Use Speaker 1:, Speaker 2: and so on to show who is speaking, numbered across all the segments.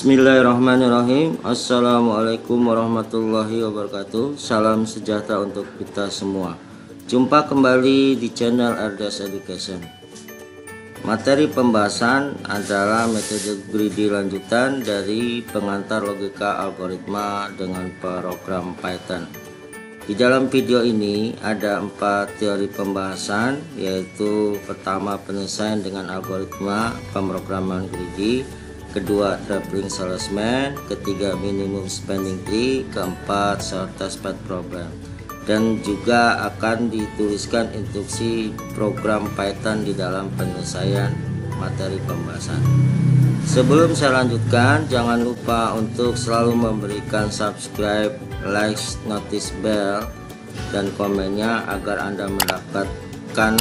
Speaker 1: Bismillahirrahmanirrahim. Assalamualaikum warahmatullahi wabarakatuh. Salam sejahtera untuk kita semua. Jumpa kembali di channel Ardas Education. Materi pembahasan adalah metode greedy lanjutan dari pengantar logika algoritma dengan program Python. Di dalam video ini ada empat teori pembahasan yaitu pertama penyelesaian dengan algoritma pemrograman greedy kedua traveling salesman, ketiga minimum spending tree, keempat serta path problem dan juga akan dituliskan instruksi program Python di dalam penyelesaian materi pembahasan. Sebelum saya lanjutkan, jangan lupa untuk selalu memberikan subscribe, like, notice bell, dan komennya agar Anda mendapatkan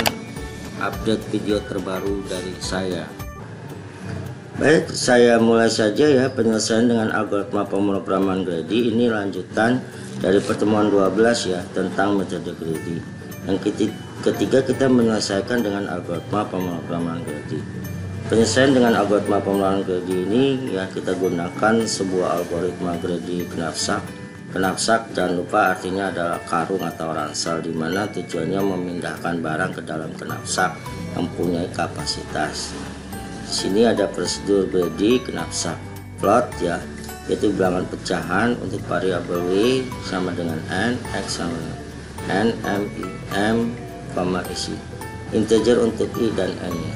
Speaker 1: update video terbaru dari saya. Baik, saya mulai saja ya penyelesaian dengan algoritma pemrograman greedy. Ini lanjutan dari pertemuan 12 ya tentang metode greedy. Yang ketiga kita menyelesaikan dengan algoritma pemrograman greedy. Penyelesaian dengan algoritma pemrograman greedy ini ya kita gunakan sebuah algoritma greedy knapsack. Knapsack jangan lupa artinya adalah karung atau ransel di mana tujuannya memindahkan barang ke dalam knapsack mempunyai kapasitas sini ada prosedur Brady knapsack plot ya. Yaitu bilangan pecahan untuk variabel w sama dengan n x sama dengan n m i m koma isi integer untuk i dan n ya.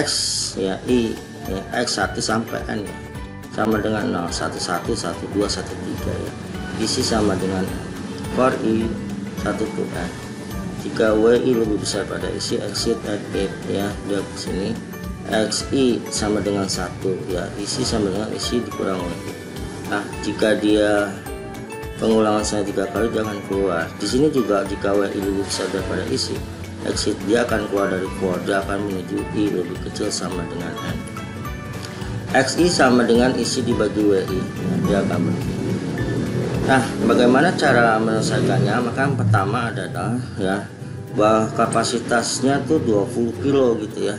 Speaker 1: X ya i ya, x 1 sampai n ya. Sama dengan 0 1 1 1 2 1 3 ya. Isi sama dengan for i 1 to n. Jika i lebih besar pada isi exit at 8 ya dia sini xi sama dengan satu. Ya isi sama dengan isi dikurang nah jika dia pengulangan saya tiga kali jangan keluar. Di sini juga jika wi lebih besar daripada isi exit dia akan keluar dari keluar. Dia akan menuju i lebih kecil sama dengan n. Xi sama dengan isi dibagi wi dia akan berhenti nah bagaimana cara menyelesaikannya? Maka yang pertama adalah ya bahwa kapasitasnya tuh 20 kilo gitu ya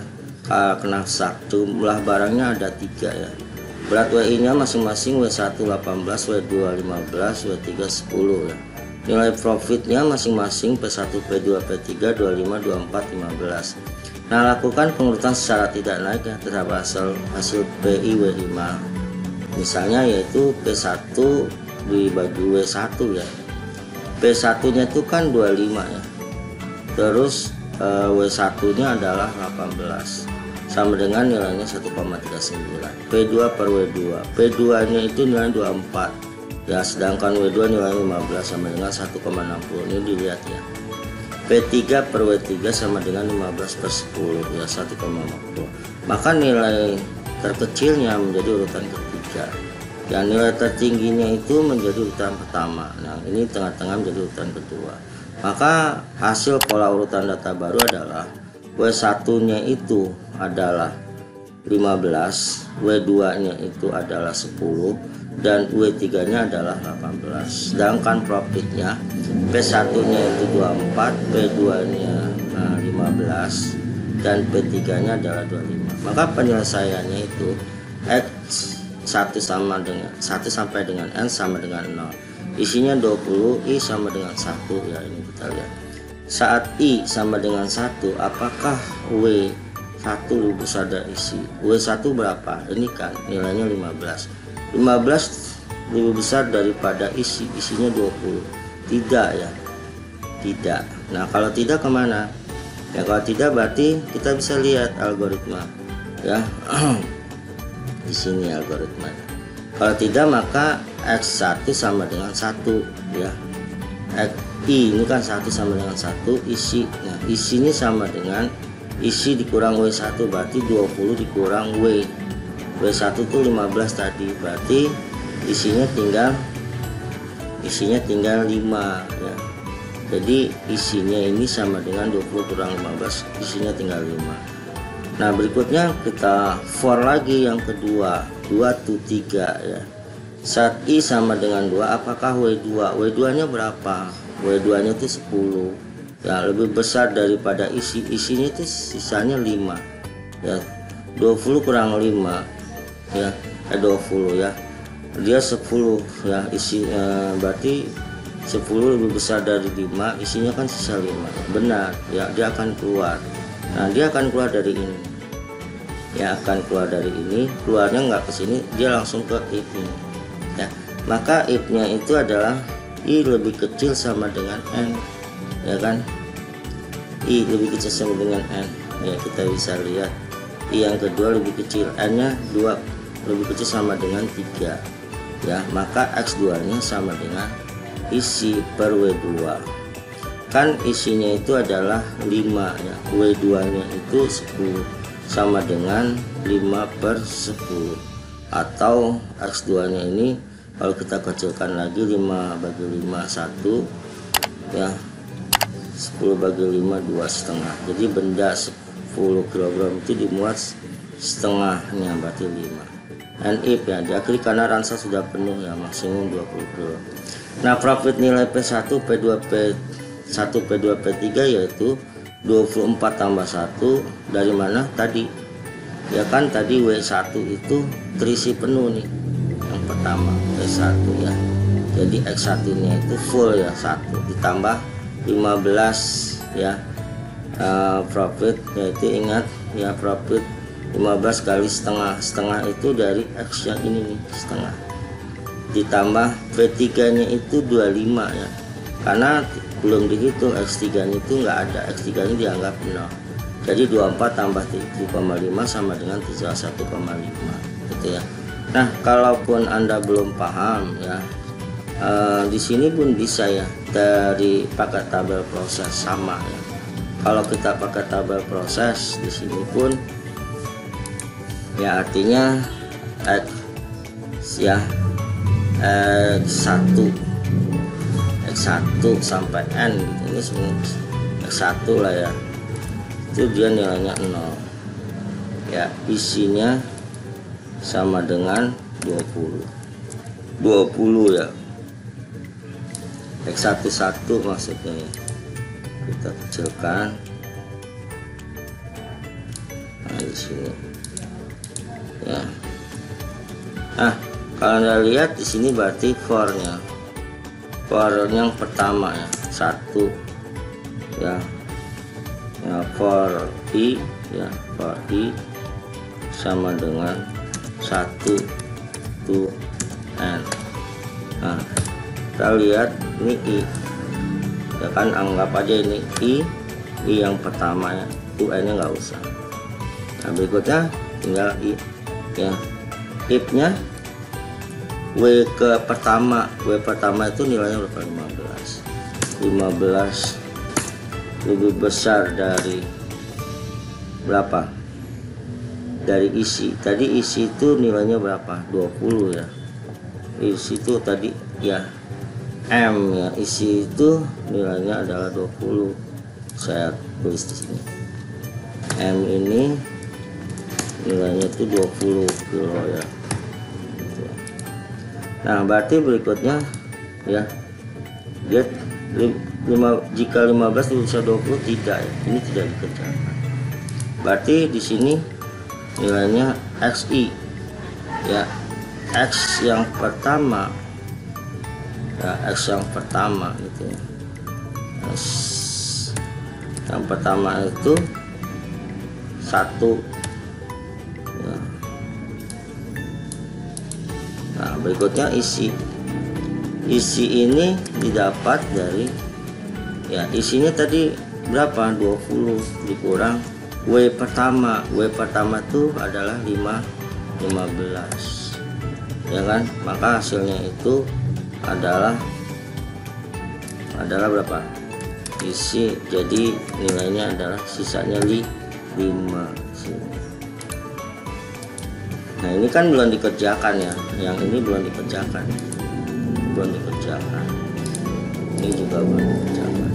Speaker 1: kena sak jumlah barangnya ada tiga ya. Berat WI nya masing-masing W1 18 W2 15 W3 10 ya. Nilai profitnya masing-masing P1 P2 P3 25 24 15 nah lakukan pengurutan secara tidak naik ya terhadap hasil hasil PI W5 misalnya yaitu P1 dibagi W1 ya. P1 nya itu kan 25 ya. Terus eh, W1 nya adalah 18 sama dengan nilainya 1,39 P2 per W2 P2 nya itu nilai 24 ya sedangkan W2 nilai 15 sama dengan 1,60 ini dilihat ya. P3 per W3 sama dengan 15 per 10 ya 1,40 maka nilai terkecilnya menjadi urutan ketiga. Dan nilai tertingginya itu menjadi urutan pertama. Nah ini tengah-tengah menjadi urutan kedua. Maka hasil pola urutan data baru adalah W1 nya itu adalah 15 W2 nya itu adalah 10 dan W3 nya adalah 18 sedangkan profitnya P1 nya itu 24 P2 nya nah, 15 dan P3 nya adalah 25 maka penyelesaiannya itu X 1 sama dengan 1 sampai dengan N sama dengan 0 isinya 20 I sama dengan 1 ya ini kita lihat saat I sama dengan 1 apakah W 1 lebih besar dari isi W1 berapa? Ini kan nilainya 15 15 lebih besar daripada isi isinya 20 tidak ya? Tidak. Nah kalau tidak ke mana? Ya kalau tidak berarti kita bisa lihat algoritma ya. Di sini algoritma kalau tidak maka X1 sama dengan 1 ya I ini kan satu sama dengan satu isi nah isinya sama dengan isi dikurang W1 berarti 20 dikurang W. W1 itu 15 tadi berarti isinya tinggal isinya tinggal 5 ya. Jadi isinya ini sama dengan 20 kurang 15 isinya tinggal 5 nah berikutnya kita for lagi yang kedua 2 to 3 ya saat I sama dengan 2 apakah W2 W2 nya berapa? W2 nya itu 10 ya lebih besar daripada isi. Isinya itu sisanya 5 ya 20 kurang 5 ya eh 20 ya. Dia 10 ya isi eh, berarti 10 lebih besar dari 5 isinya kan sisa 5 benar. Ya dia akan keluar. Nah dia akan keluar dari ini. Ya akan keluar dari ini. Keluarnya nggak ke sini. Dia langsung ke ini maka if nya itu adalah i lebih kecil sama dengan n ya kan? I lebih kecil sama dengan n. Ya kita bisa lihat. I yang kedua lebih kecil. N nya 2 lebih kecil sama dengan 3 ya maka X2 nya sama dengan isi per W2 kan isinya itu adalah 5 ya. W2 nya itu 10 sama dengan 5 per 10 atau X2 nya ini kalau kita kecilkan lagi 5 bagi 5 1 ya 10 bagi 5 2 setengah. Jadi benda 10 kg itu dimuat setengahnya berarti 5 and if ya diakhiri karena ransa sudah penuh ya maksimum 20 kilo. Nah profit nilai P1 P2 P1 P2 P3 yaitu 24 tambah 1 dari mana? Tadi. Ya kan tadi W1 itu terisi penuh nih yang pertama W1 ya. Jadi X1 nya itu full ya 1 ditambah 15 ya uh, profit. Yaitu ingat ya profit 15 kali setengah. Setengah itu dari X yang ini nih setengah. Ditambah V3 nya itu 25 ya. Karena belum dihitung X3 nya itu enggak ada. X3 nya dianggap 0 jadi 24 tambah 7,5 sama dengan 31,5 gitu ya Nah kalaupun anda belum paham ya eh, di sini pun bisa ya dari pakai tabel proses sama ya. Kalau kita pakai tabel proses di sini pun ya artinya X ya X1 X1 sampai N ini semua X1 lah ya. Itu dia nilainya 0 ya isinya sama dengan 20 20 ya. X11 maksudnya. Ya kita kecilkan. Nah di sini. Ya. Nah kalau anda lihat di sini berarti core-nya. Core yang pertama ya. Satu. Ya. Ya for i ya for i. Sama dengan satu to n nah kita lihat ini i. Ya kan anggap aja ini i i yang pertama ya un nya nggak usah. Nah berikutnya tinggal i. Ya nya W ke pertama. W pertama itu nilainya berapa? 15 15 lebih besar dari berapa dari isi. Tadi isi itu nilainya berapa? 20 ya. Isi itu tadi ya M ya. Isi itu nilainya adalah 20 saya tulis di sini. M ini nilainya itu 20 kilo ya. Nah berarti berikutnya ya dia 5, jika 15 bisa 20 tidak ya. Ini tidak dikerjakan. Berarti di sini nilainya XI ya X yang pertama. Ya X yang pertama gitu ya. Yang pertama itu satu. Nah berikutnya isi. Isi ini didapat dari ya isinya tadi berapa? 20 dikurang W pertama W pertama itu adalah 5 15 ya kan? Maka hasilnya itu adalah adalah berapa? Isi jadi nilainya adalah sisanya 5 sini nah ini kan belum dikerjakan ya. Yang ini belum dikerjakan. Belum dikerjakan. Ini juga belum dikerjakan.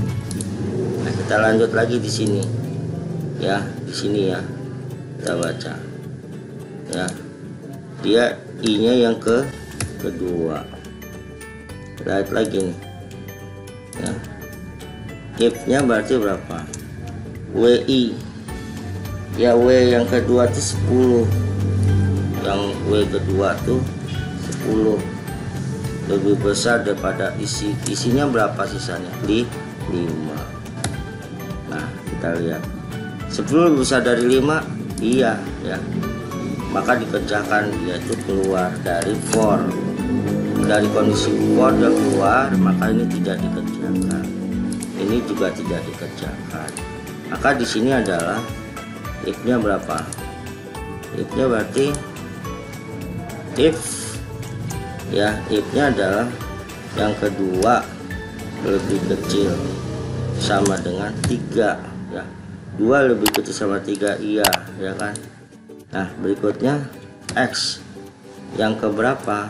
Speaker 1: Nah kita lanjut lagi di sini ya di sini ya. Kita baca. Ya. Dia i nya yang ke kedua. Lihat lagi nih. Ya. If nya berarti berapa? Wi. Ya w yang kedua itu 10 yang W kedua tuh 10 lebih besar daripada isi. Isinya berapa sisanya? Di 5 nah kita lihat 10 lebih besar dari 5 iya ya. Maka dikerjakan yaitu keluar dari for. Dari kondisi for dia keluar maka ini tidak dikerjakan. Ini juga tidak dikerjakan. Maka di sini adalah if-nya berapa? If-nya berarti if ya if-nya adalah yang kedua lebih kecil sama dengan tiga ya dua lebih kecil sama tiga iya ya kan? Nah berikutnya x. Yang keberapa?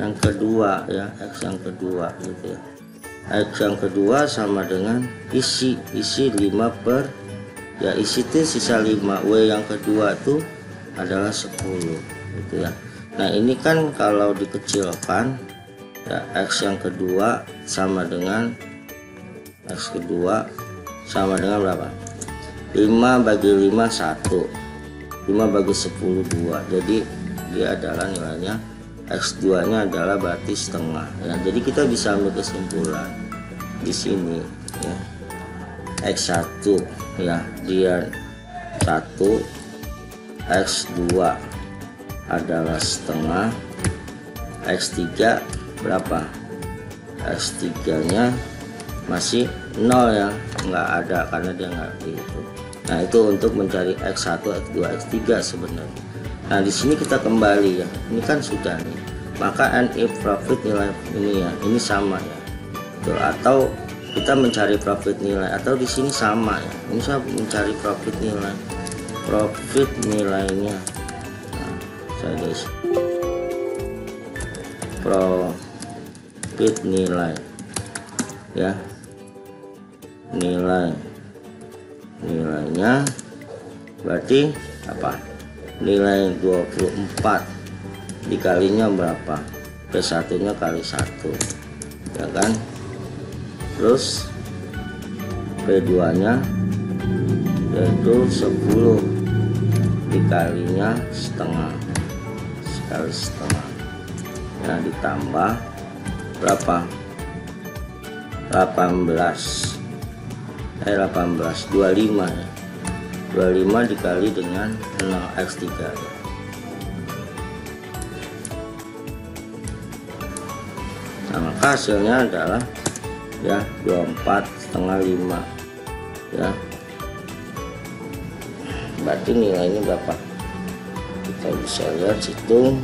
Speaker 1: Yang kedua ya. X yang kedua gitu ya. X yang kedua sama dengan isi isi 5 per ya isi itu sisa 5 W yang kedua tuh adalah 10 gitu ya. Nah ini kan kalau dikecilkan ya X yang kedua sama dengan X kedua sama dengan berapa? 5 bagi 5 1 5 bagi 10 2 jadi dia adalah nilainya X2 nya adalah berarti setengah ya. Jadi kita bisa ambil kesimpulan di sini ya. X1 ya. Dia 1 X2 adalah setengah. X3 berapa? X3 nya masih 0 ya nggak ada karena dia nggak itu nah itu untuk mencari X1 X2 X3 sebenarnya Nah di sini kita kembali ya, ini kan sudah nih. Maka if profit nilai ini ya, ini sama ya. Tuh, atau kita mencari profit nilai atau di sini sama ya. Ini saya mencari profit nilai. Profit nilainya. Nah, saya guys. Profit nilai. Ya. Nilai. Nilainya berarti apa? nilai 24 dikalinya berapa? P1 nya kali 1 ya kan? Terus P2 nya yaitu 10 dikalinya setengah. Sekali setengah. Ya ditambah berapa? 18 eh 18 25 ya 25 dikali dengan 0x3 nah maka hasilnya adalah ya 24 setengah 5 ya. Berarti nilainya berapa? Kita bisa lihat situ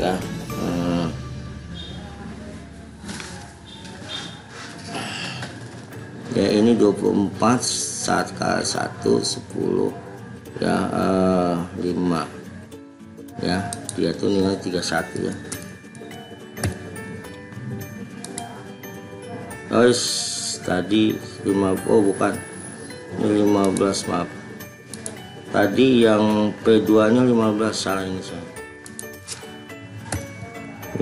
Speaker 1: ya 24 saat kali satu sepuluh ya eh, 5 ya dia tuh nilai 31 ya. Guys tadi 5 oh bukan. Ini 15 maaf. Tadi yang P2 nya 15 salah ini saya.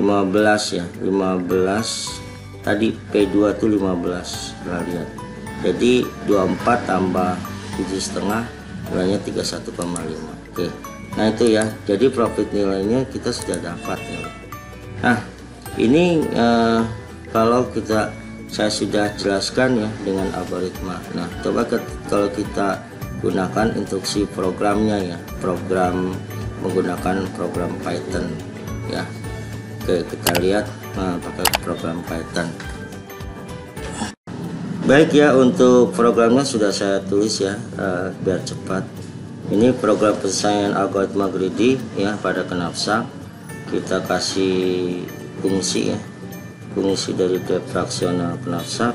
Speaker 1: 15 ya 15 tadi P2 tuh 15 kita lihat jadi 24 tambah 7 setengah nilainya 31,5 oke. Nah itu ya. Jadi profit nilainya kita sudah dapat ya. Nah ini eh, kalau kita saya sudah jelaskan ya dengan algoritma. Nah coba ke, kalau kita gunakan instruksi programnya ya program menggunakan program Python ya. Oke kita lihat nah, pakai program Python Baik ya untuk programnya sudah saya tulis ya uh, biar cepat. Ini program penyelesaian algoritma greedy ya pada kenapsa. Kita kasih fungsi ya. Fungsi dari defraksional kenapsa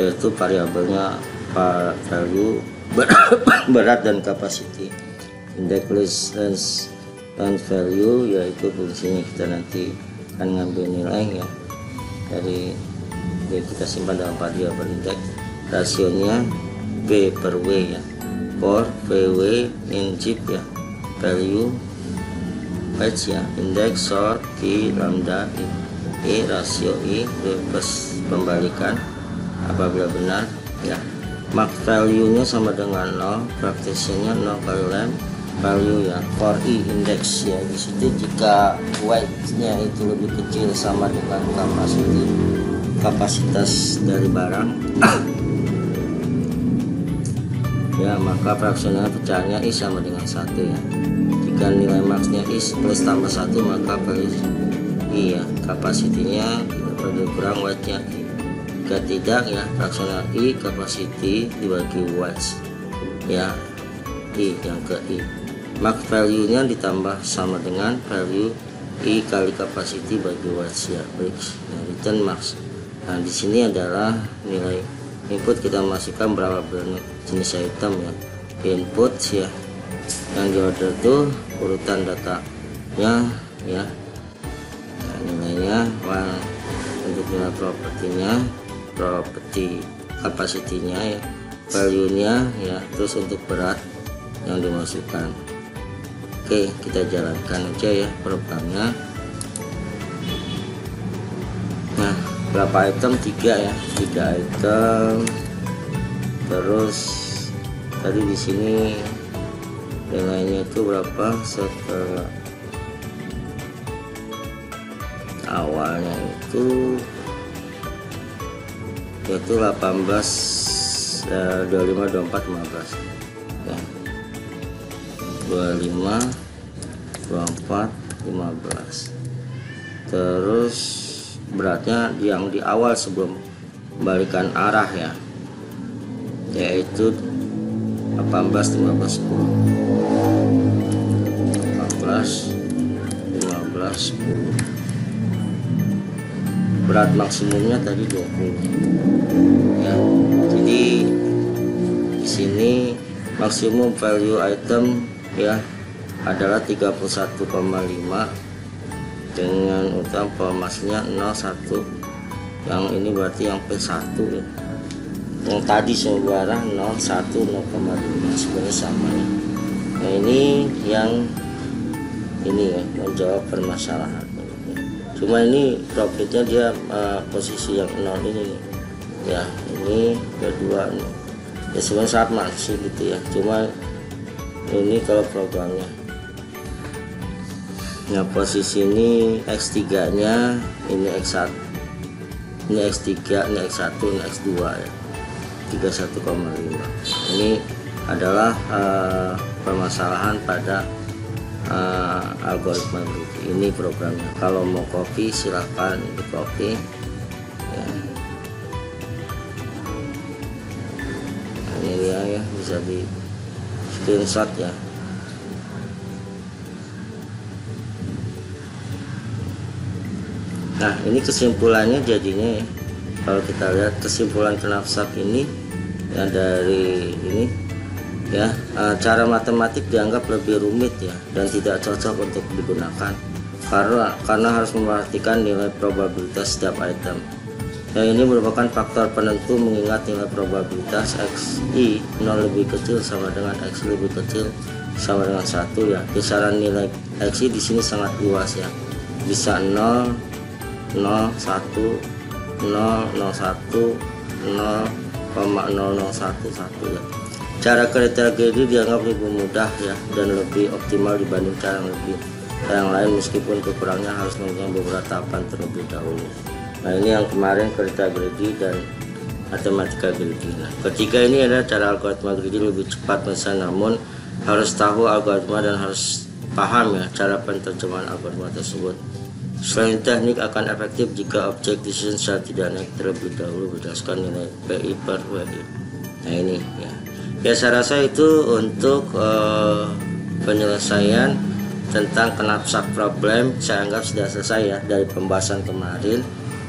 Speaker 1: yaitu variabelnya value berat dan capacity. Index length dan value yaitu fungsinya kita nanti akan ngambil nilai ya dari Oke, kita simpan dalam variabel index rasionya B per W ya. For VW in chip ya. Value patch ya. Index sort T lambda I, E rasio I reverse pembalikan apabila benar ya. Mark value nya sama dengan 0 nya 0 kali lem value ya. Core E index ya. Di situ jika weight-nya itu lebih kecil sama dengan kapasitas kapasitas dari barang. Ya maka fraksional pecahannya I sama dengan satu ya. Jika nilai maxnya I plus tambah satu maka value I ya kapasitinya pada kurang wattnya. I jika tidak ya fraksional I kapasiti dibagi watts. Ya I yang ke I. Max value nya ditambah sama dengan value I kali kapasiti bagi watts ya bricks nah, return max nah di sini adalah nilai input kita masukkan berapa jenis item ya. Input ya yang di order itu urutan datanya ya. Nah, nilainya untuk nilai propertinya properti kapasitinya ya value nya ya terus untuk berat yang dimasukkan. Oke kita jalankan aja ya programnya berapa item? Tiga ya. Tiga item. Terus tadi di sini nilainya itu berapa? Setelah awalnya itu yaitu 18 eh, 25 24 15 ya. 25 24 15 terus beratnya yang di awal sebelum balikan arah ya. Yaitu 18 15 10 18 15 10 berat maksimumnya tadi 20 ya jadi di sini maksimum value item ya adalah 31,5 dengan utang pemasnya 01 yang ini berarti yang P1 ya. Yang tadi sembarang 01 0,5 sebenarnya sama ya. Nah ini yang ini ya menjawab permasalahan. Cuma ini profitnya dia uh, posisi yang nol ini nih. ya ini kedua nih. Ya sebenarnya sama sih gitu ya. Cuma ini kalau programnya nah posisi ini X3 nya ini X1 ini X3 ini X1 ini X2 ya. 31,5 ini adalah uh, permasalahan pada uh, algoritma ini programnya. Kalau mau copy silahkan di copy ya. ini dia ya. Bisa di screenshot ya nah ini kesimpulannya jadinya ya. Kalau kita lihat kesimpulan kenafsak ini ya dari ini ya e, cara matematik dianggap lebih rumit ya dan tidak cocok untuk digunakan. Karena karena harus memperhatikan nilai probabilitas setiap item. Yang ini merupakan faktor penentu mengingat nilai probabilitas xi 0 lebih kecil sama dengan x lebih kecil sama dengan satu ya. Kisaran nilai xi di sini sangat luas ya. Bisa 0 0 1 001 0,0011 ya cara kriteria ini dianggap lebih mudah ya dan lebih optimal dibanding cara yang lebih yang lain meskipun kekurangannya harus menggunakan beberapa tahapan terlebih dahulu. Nah ini yang kemarin kriteria greedy dan matematika greedy nah ketiga ini adalah cara algoritma greedy lebih cepat misalnya namun harus tahu algoritma dan harus paham ya cara penerjemahan algoritma tersebut Selain teknik akan efektif jika objek decision secara tidak naik terlebih dahulu berdasarkan nilai PI per WI. Nah ini ya. Ya saya rasa itu untuk uh, penyelesaian tentang kenapsak problem saya anggap sudah selesai ya dari pembahasan kemarin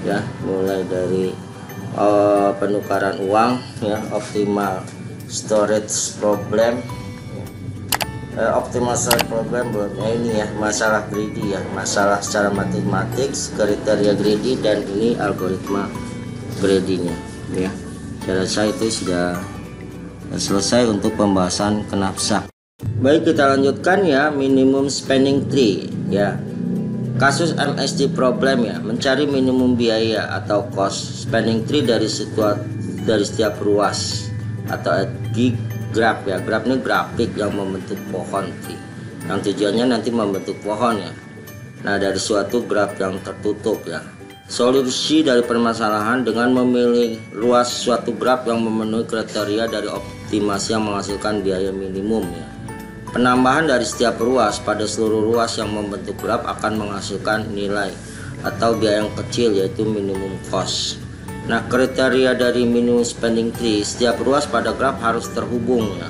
Speaker 1: ya mulai dari uh, penukaran uang ya optimal storage problem uh, optimasi program buatnya ini ya masalah greedy ya masalah secara matematik kriteria greedy dan ini algoritma greedy-nya. Ya cara saya itu sudah selesai untuk pembahasan kenapsak baik kita lanjutkan ya minimum spending tree ya. Kasus MST problem ya mencari minimum biaya atau cost spending tree dari setiap dari setiap ruas atau gig graf ya. Graf ini grafik yang membentuk pohon sih yang tujuannya nanti membentuk pohon ya. Nah dari suatu graf yang tertutup ya. Solusi dari permasalahan dengan memilih luas suatu graf yang memenuhi kriteria dari optimasi yang menghasilkan biaya minimum ya. Penambahan dari setiap ruas pada seluruh ruas yang membentuk graf akan menghasilkan nilai atau biaya yang kecil yaitu minimum cost Nah kriteria dari minimum spending tree setiap ruas pada graf harus terhubung ya.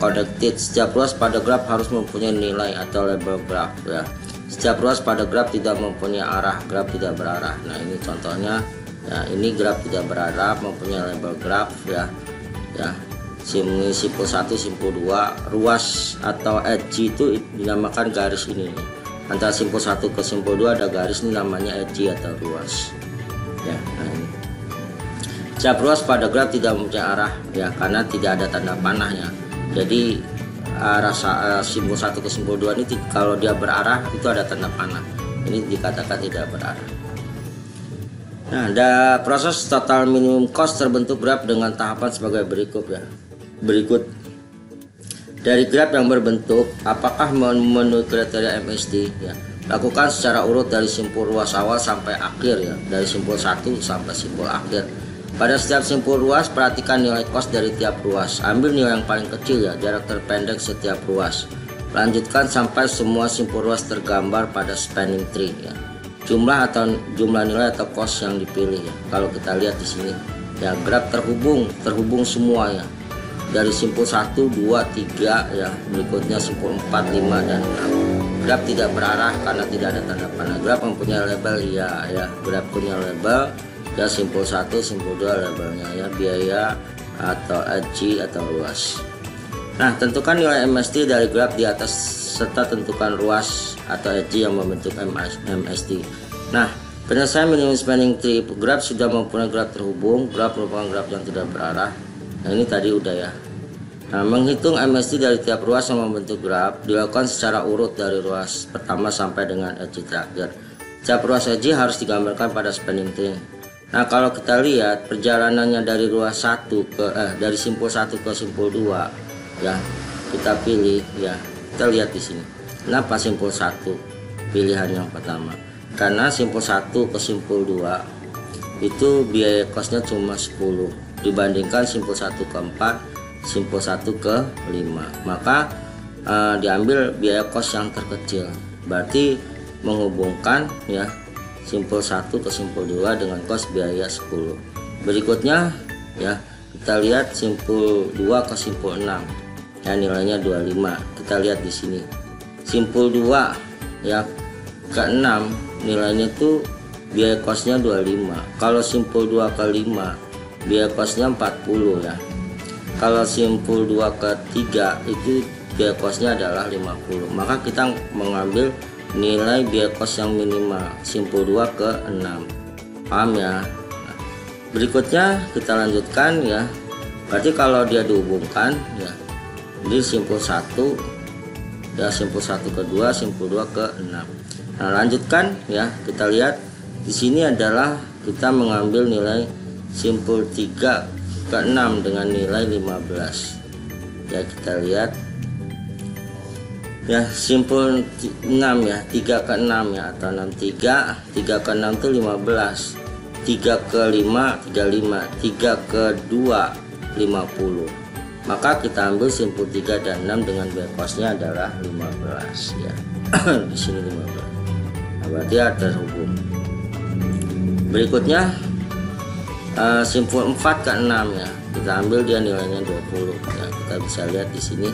Speaker 1: Connected setiap ruas pada graf harus mempunyai nilai atau label graf ya. Setiap ruas pada graf tidak mempunyai arah graf tidak berarah. Nah ini contohnya ya ini graf tidak berarah mempunyai label graf ya ya simpul 1 simpul 2 ruas atau edge itu dinamakan garis ini antara simpul 1 ke simpul 2 ada garis ini namanya edge atau ruas Setiap ruas pada graf tidak mempunyai arah ya karena tidak ada tanda panahnya. Jadi arah uh, simbol satu ke simbol dua ini kalau dia berarah itu ada tanda panah. Ini dikatakan tidak berarah. Nah, ada proses total minimum cost terbentuk graf dengan tahapan sebagai berikut ya. Berikut dari graf yang berbentuk apakah memenuhi kriteria MSD ya. Lakukan secara urut dari simpul ruas awal sampai akhir ya, dari simpul satu sampai simpul akhir pada setiap simpul ruas, perhatikan nilai kos dari tiap ruas. Ambil nilai yang paling kecil ya, jarak terpendek setiap ruas. Lanjutkan sampai semua simpul ruas tergambar pada spanning tree ya. Jumlah atau jumlah nilai atau kos yang dipilih ya. Kalau kita lihat di sini, ya graf terhubung, terhubung semua ya. Dari simpul 1, 2, 3 ya, berikutnya simpul 4, 5 dan 6. Graf tidak berarah karena tidak ada tanda panah. Graf mempunyai label ya, ya. Graf punya label ya simpul satu simpul dua labelnya ya biaya atau aji atau ruas nah tentukan nilai MST dari graf di atas serta tentukan ruas atau aji yang membentuk MST nah penyelesaian minimum spanning tree graf sudah mempunyai graf terhubung graf merupakan graf yang tidak berarah nah ini tadi udah ya Nah, menghitung MST dari tiap ruas yang membentuk graf dilakukan secara urut dari ruas pertama sampai dengan edge terakhir. Tiap ruas edge harus digambarkan pada spanning tree. Nah kalau kita lihat perjalanannya dari ruas satu ke eh, dari simpul satu ke simpul dua ya kita pilih ya kita lihat di sini. Kenapa simpul satu pilihan yang pertama? Karena simpul satu ke simpul dua itu biaya kosnya cuma 10 dibandingkan simpul satu ke 4 simpul satu ke 5 maka uh, diambil biaya kos yang terkecil berarti menghubungkan ya simpul 1 ke simpul 2 dengan kos biaya 10 berikutnya ya kita lihat simpul 2 ke simpul 6 ya nilainya 25 kita lihat di sini. Simpul 2 ya ke 6 nilainya itu biaya kosnya 25 kalau simpul 2 ke 5 biaya kosnya 40 ya. Kalau simpul 2 ke 3 itu biaya kosnya adalah 50 maka kita mengambil nilai biaya kos yang minimal simpul 2 ke 6 paham ya? Nah, berikutnya kita lanjutkan ya. Berarti kalau dia dihubungkan ya di simpul 1 ya simpul 1 ke 2 simpul 2 ke 6 nah lanjutkan ya kita lihat. Di sini adalah kita mengambil nilai simpul 3 ke 6 dengan nilai 15 ya kita lihat ya simpul 6 ya 3 ke 6 ya atau 6 3 3 ke 6 itu 15 3 ke 5 35 3 ke 2 50 maka kita ambil simpul 3 dan 6 dengan biaya kosnya adalah 15 ya. Di sini 15 nah, berarti ada terhubung berikutnya uh, simpul 4 ke 6 ya kita ambil dia nilainya 20 ya kita bisa lihat di sini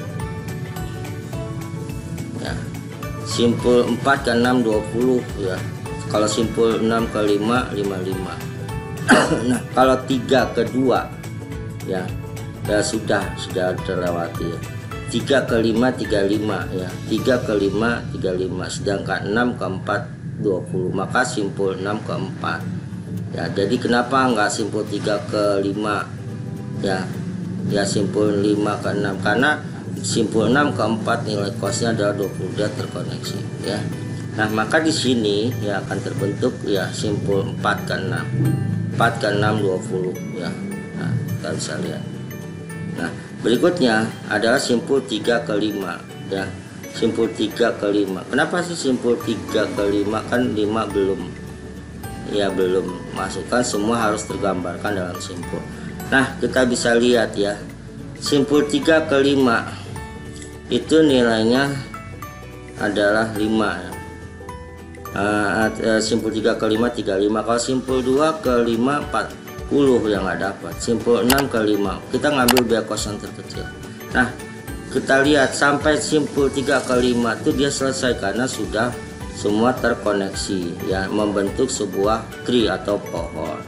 Speaker 1: simpul 4 ke 6 20 ya. Kalau simpul 6 ke 5 55 nah kalau 3 ke 2 ya ya sudah sudah terlewati ya. 3 ke 5 35 ya. 3 ke 5 35 sedangkan 6 ke 4 20 maka simpul 6 ke 4 ya. Jadi kenapa enggak simpul 3 ke 5 ya? Ya simpul 5 ke 6 karena simpul 6 keempat nilai kosnya adalah 20 dia terkoneksi ya. Nah maka di sini ya akan terbentuk ya simpul 4 ke 6 4 ke 6 20 ya. Nah kita bisa lihat. Nah berikutnya adalah simpul 3 ke 5 ya. Simpul 3 ke 5 kenapa sih simpul 3 ke 5 kan 5 belum ya belum masukkan semua harus tergambarkan dalam simpul. Nah kita bisa lihat ya. Simpul 3 ke 5 itu nilainya adalah 5 ya. Uh, simpul 3 ke 5 35 kalau simpul 2 ke 5 40 yang nggak dapat. Simpul 6 ke 5 kita ngambil biaya kos terkecil. Nah kita lihat sampai simpul 3 ke 5 itu dia selesai karena sudah semua terkoneksi ya membentuk sebuah tree atau pohon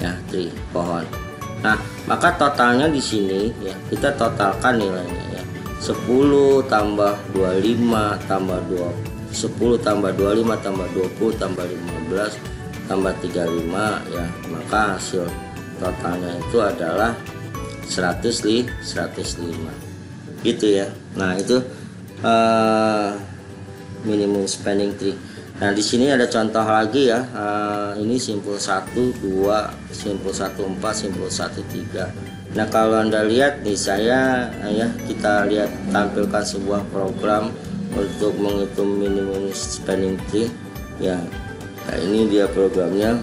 Speaker 1: ya tree pohon. Nah maka totalnya di sini ya kita totalkan nilainya. ya 10 tambah 25 tambah 2 10 tambah 25 tambah 20 tambah 15 tambah 35 ya maka hasil totalnya itu adalah 100 li 105 gitu ya nah itu uh, minimum spending tree. Nah, di sini ada contoh lagi ya. Uh, ini simpul 1, 2, simpul 1, 4, simpul 1, 3. Nah, kalau Anda lihat nih saya ya kita lihat tampilkan sebuah program untuk menghitung minimum spending tree ya. Nah, ini dia programnya.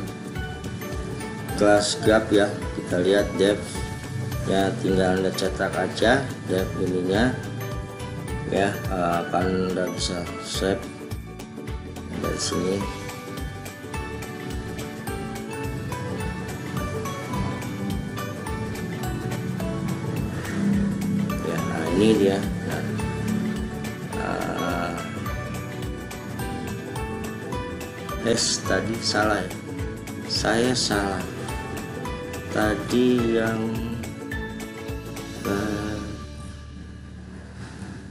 Speaker 1: Kelas grab ya. Kita lihat dev ya tinggal Anda cetak aja dev ininya ya uh, akan udah bisa save dari sini ini dia. Nah, tadi salah ya? Saya salah. Tadi yang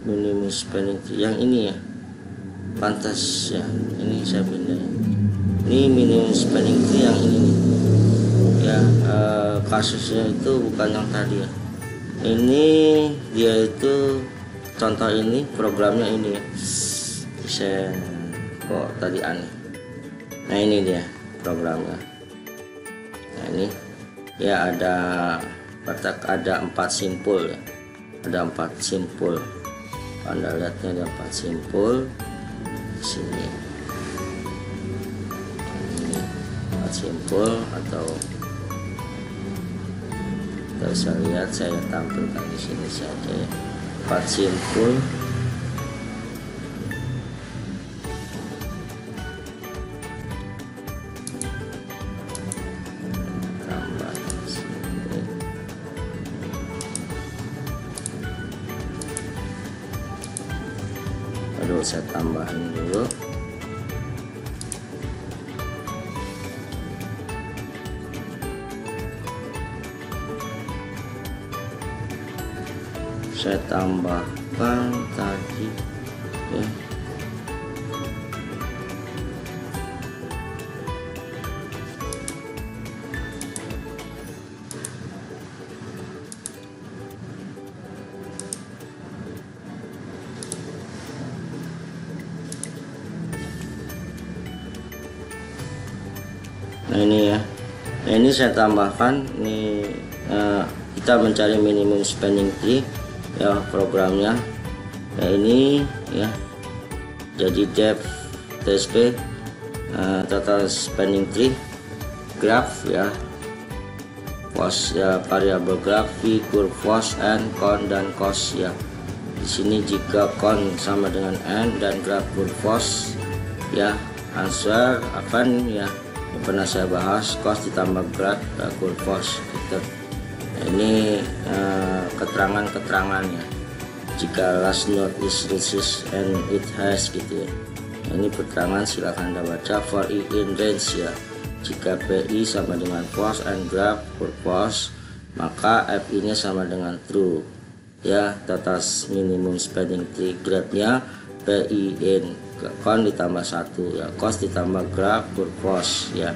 Speaker 1: minimum spending yang ini ya? Pantas ya ini saya pindah. Ini minimum spending yang ini. Ya uh, kasusnya itu bukan yang tadi ya ini dia itu contoh ini programnya ini. Ya saya kok tadi aneh. Nah ini dia programnya. Nah ini ya ada ada empat simpul. Ya ada empat simpul. Anda lihatnya ada empat simpul. Sini. Ini empat simpul atau kita bisa lihat saya tampilkan di sini saja ya. Empat simpul saya tambahkan ini uh, kita mencari minimum spending tree ya programnya. Ya ini ya jadi dev tsp uh, total spending tree graph ya cost ya variable graph fee curve cost and con dan cost ya. Di sini jika con sama dengan n dan graph curve cost ya answer akan ya pernah saya bahas cost ditambah berat uh, cost gitu. Ini uh, keterangan-keterangannya jika last note is resist and it has gitu ya. Ini keterangan silahkan anda baca. For i in range ya. Jika PI sama dengan cost and graph cost maka FI nya sama dengan true. Ya total minimum spending tree grade nya PI in con ditambah satu ya. Cost ditambah graph purpose ya.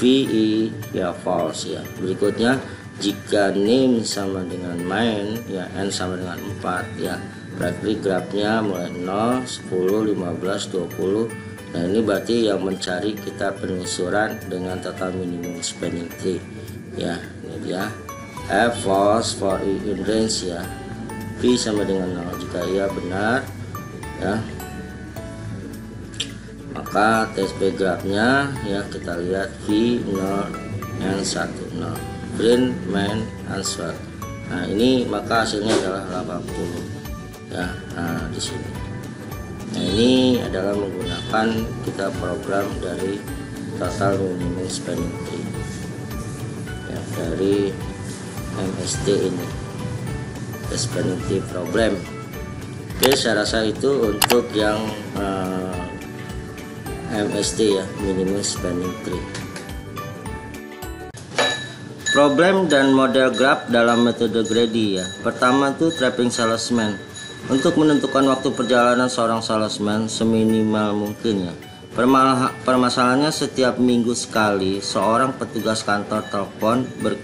Speaker 1: VE ya false ya. Berikutnya jika name sama dengan main ya n sama dengan 4 ya. Berarti grafnya mulai 0 10 15 20 nah ini berarti yang mencari kita penelusuran dengan total minimum spending tree ya. Ini dia. F false for in range ya. P sama dengan 0 jika iya benar ya maka TSP grafnya ya kita lihat V 0 N 1 0 print main answer. Nah ini maka hasilnya adalah 80 ya nah di sini. Nah ini adalah menggunakan kita program dari total minimum spending tree ya, dari MST ini. Spending tree problem. Oke saya rasa itu untuk yang eh, MST ya minimum spending tree problem dan model graph dalam metode Grady ya. Pertama tuh trapping salesman. Untuk menentukan waktu perjalanan seorang salesman seminimal mungkin ya. Permasalahannya setiap minggu sekali seorang petugas kantor telepon ber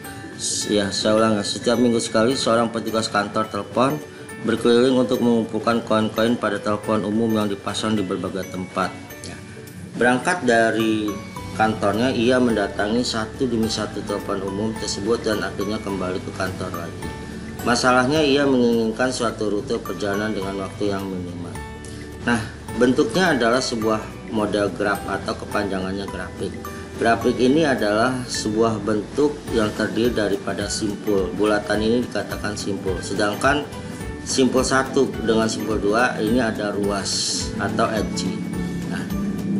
Speaker 1: ya saya ulang ya. Setiap minggu sekali seorang petugas kantor telepon berkeliling untuk mengumpulkan koin-koin pada telepon umum yang dipasang di berbagai tempat. Berangkat dari kantornya ia mendatangi satu demi satu telepon umum tersebut dan akhirnya kembali ke kantor lagi. Masalahnya ia menginginkan suatu rute perjalanan dengan waktu yang minimal. Nah, bentuknya adalah sebuah model graf atau kepanjangannya grafik. Grafik ini adalah sebuah bentuk yang terdiri daripada simpul. Bulatan ini dikatakan simpul. Sedangkan simpul satu dengan simpul dua ini ada ruas atau edge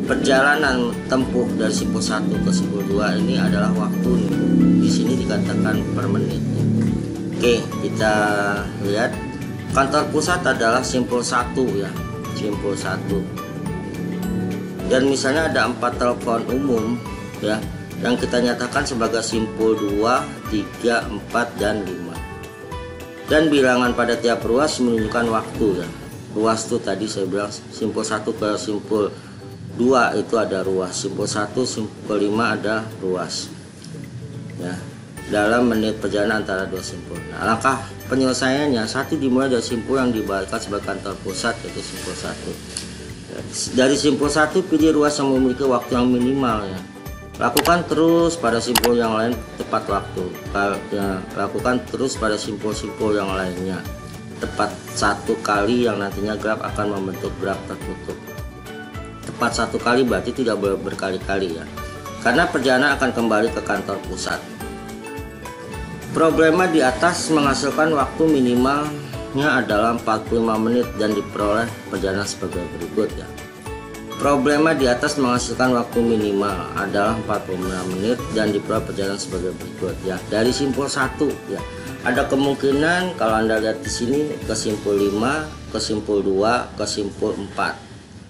Speaker 1: perjalanan tempuh dari simpul 1 ke simpul 2 ini adalah waktu di sini dikatakan per menit. Oke kita lihat. Kantor pusat adalah simpul 1 ya simpul 1 dan misalnya ada empat telepon umum ya yang kita nyatakan sebagai simpul 2 3 4 dan 5 dan bilangan pada tiap ruas menunjukkan waktu ya. Ruas itu tadi saya bilang simpul 1 ke simpul dua itu ada ruas. Simpul satu simpul lima ada ruas. Ya dalam menit perjalanan antara dua simpul. Nah langkah penyelesaiannya satu dimulai dari simpul yang dibalikkan sebagai kantor pusat yaitu simpul satu. Ya, dari simpul satu pilih ruas yang memiliki waktu yang minimal ya. Lakukan terus pada simpul yang lain tepat waktu. Ya, lakukan terus pada simpul-simpul yang lainnya. Tepat satu kali yang nantinya graf akan membentuk graf tertutup tepat satu kali berarti tidak boleh berkali-kali ya karena perjalanan akan kembali ke kantor pusat problema di atas menghasilkan waktu minimalnya adalah 45 menit dan diperoleh perjalanan sebagai berikut ya Problema di atas menghasilkan waktu minimal adalah 45 menit dan diperoleh perjalanan sebagai berikut ya. Dari simpul 1 ya. Ada kemungkinan kalau Anda lihat di sini ke simpul 5, ke simpul 2, ke simpul 4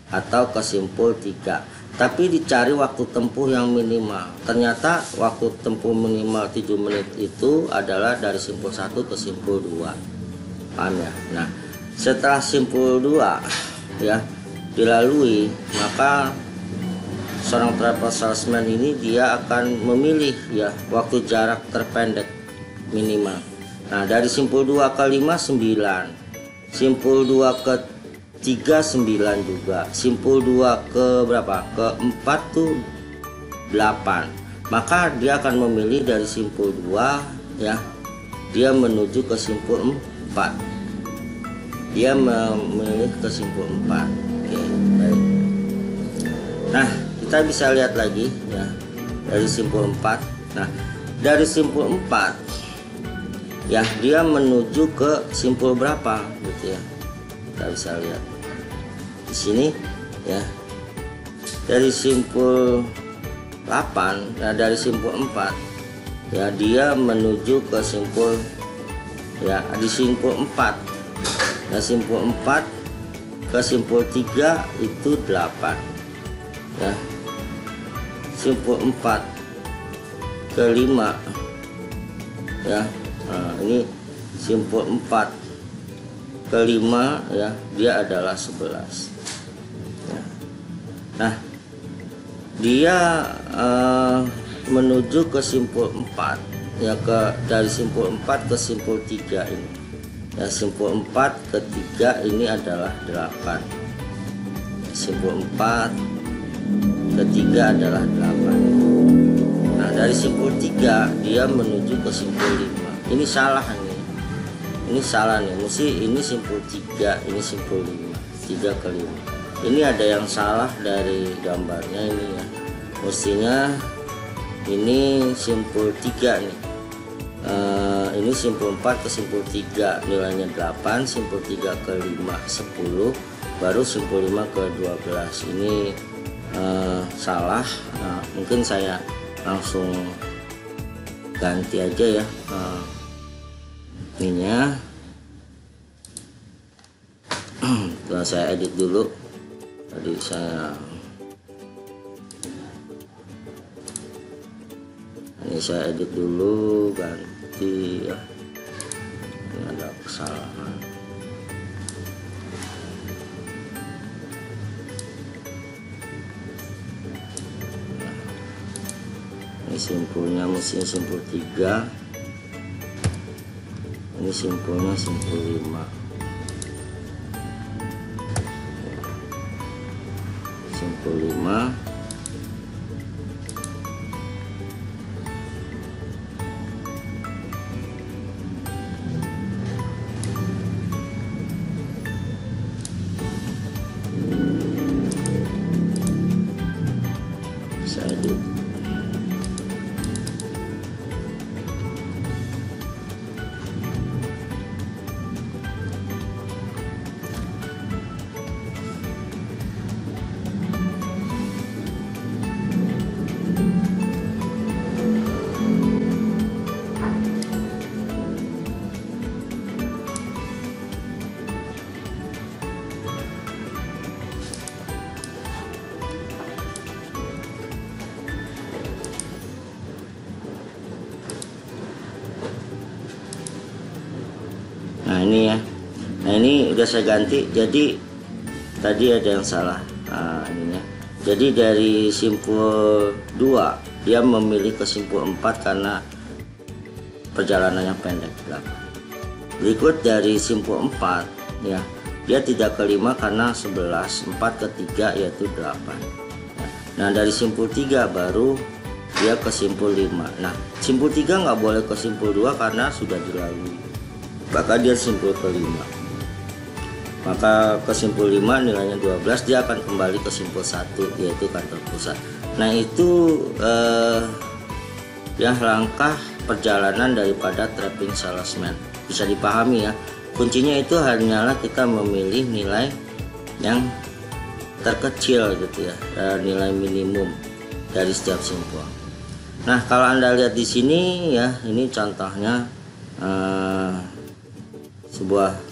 Speaker 1: atau kesimpul 3 tapi dicari waktu tempuh yang minimal. Ternyata waktu tempuh minimal 7 menit itu adalah dari simpul 1 ke simpul 2 paham ya? Nah setelah simpul 2 ya dilalui maka seorang travel salesman ini dia akan memilih ya waktu jarak terpendek minimal. Nah dari simpul 2 ke 5 9 simpul 2 ke 39 juga. Simpul 2 ke berapa? Ke 4 tuh 8 maka dia akan memilih dari simpul 2 ya. Dia menuju ke simpul 4 dia memilih ke simpul 4 oke baik. Nah kita bisa lihat lagi ya dari simpul 4 nah dari simpul 4 ya dia menuju ke simpul berapa gitu ya. Kita bisa lihat sini ya. Dari simpul 8 nah dari simpul 4 ya dia menuju ke simpul ya di simpul 4 nah simpul 4 ke simpul 3 itu 8 ya. Simpul 4 ke 5 ya. Nah, ini simpul 4 kelima ya dia adalah 11 ya. Nah dia uh, menuju ke simpul 4 ya ke dari simpul 4 ke simpul 3 ini. Ya simpul 4 ke 3 ini adalah 8 simpul 4 ke 3 adalah 8 nah dari simpul 3 dia menuju ke simpul 5 ini salah ini. Ini salah nih. Mesti ini simpul 3 ini simpul 5 3 ke 5 ini ada yang salah dari gambarnya ini ya. Mestinya ini simpul 3 nih. Uh, ini simpul 4 ke simpul 3 nilainya 8 simpul 3 ke 5 10 baru simpul 5 ke 12 ini uh, salah. Nah, mungkin saya langsung ganti aja ya uh, ininya. Setelah saya edit dulu tadi saya ini saya edit dulu ganti ya. Ini ada kesalahan ini simpulnya mesin simpul 3 ini simpulnya simpul 5 45 saya ganti jadi tadi ada yang salah. Nah, ininya. Jadi dari simpul 2 dia memilih ke simpul 4 karena perjalanannya pendek. Berikut dari simpul 4 ya dia tidak kelima karena 11 4 ke 3 yaitu 8 nah dari simpul 3 baru dia ke simpul 5 nah simpul 3 nggak boleh ke simpul 2 karena sudah dilalui. Maka dia simpul kelima maka ke simpul 5 nilainya 12 dia akan kembali ke simpul 1 yaitu kantor pusat. Nah itu eh, ya langkah perjalanan daripada trapping salesman. Bisa dipahami ya. Kuncinya itu hanyalah kita memilih nilai yang terkecil gitu ya eh, nilai minimum dari setiap simpul. Nah kalau anda lihat di sini ya ini contohnya eh, sebuah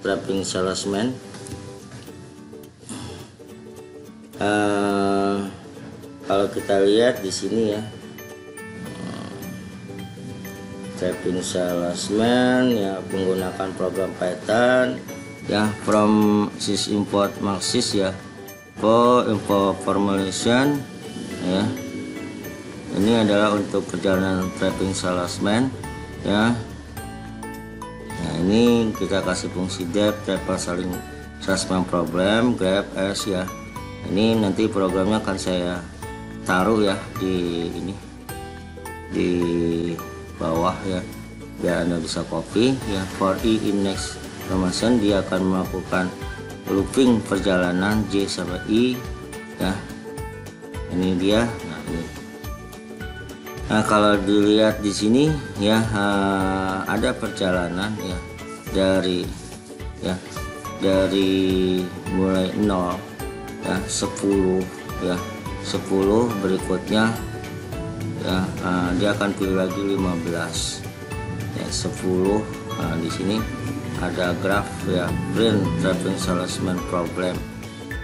Speaker 1: trapping salesman. Uh, kalau kita lihat di sini ya. Trapping salesman ya menggunakan program Python ya from sys import maxis ya for info formulation ya. Ini adalah untuk perjalanan trapping salesman ya ini kita kasih fungsi dep travel saling salesman problem grab s ya. Ini nanti programnya akan saya taruh ya di ini di bawah ya biar anda bisa copy ya. For e index information dia akan melakukan looping perjalanan J sampai I ya. Ini dia. Nah ini nah kalau dilihat di sini ya uh, ada perjalanan ya dari ya dari mulai 0 ya 10 ya 10 berikutnya ya uh, dia akan pilih lagi 15 ya 10 nah, di sini ada graf ya brain driving salesman problem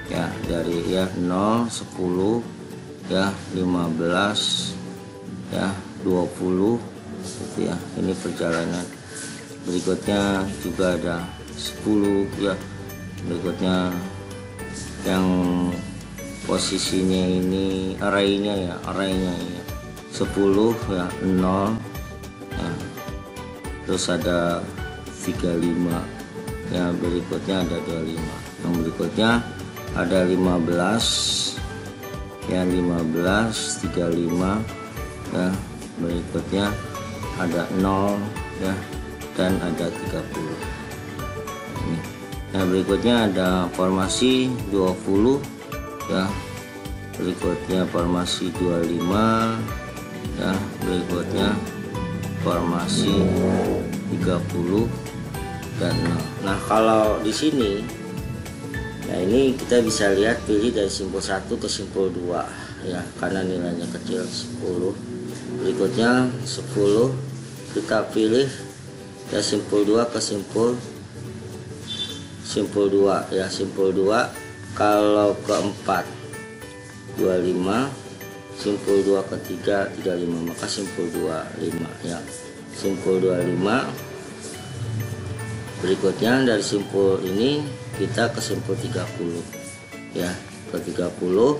Speaker 1: ya dari ya 0 10 ya 15 ya 20 gitu ya ini perjalanan. Berikutnya juga ada 10 ya. Berikutnya yang posisinya ini arraynya ya arraynya ya. 10 ya 0 ya. terus ada 35 ya berikutnya ada 25 yang berikutnya ada 15 ya 15 35 ya berikutnya ada 0 ya dan ada 30 ini. Nah berikutnya ada formasi 20 ya. Berikutnya formasi 25 ya. Berikutnya formasi 30 dan 0 nah kalau di sini nah ini kita bisa lihat pilih dari simpul 1 ke simpul 2 ya. Karena nilainya kecil 10 berikutnya 10 kita pilih. Ya simpul 2 ke simpul. Simpul 2 ya simpul 2 kalau keempat 25 simpul 2 ketiga 35 maka simpul 25 ya simpul 25 berikutnya dari simpul ini kita ke simpul 30 ya ke 30 30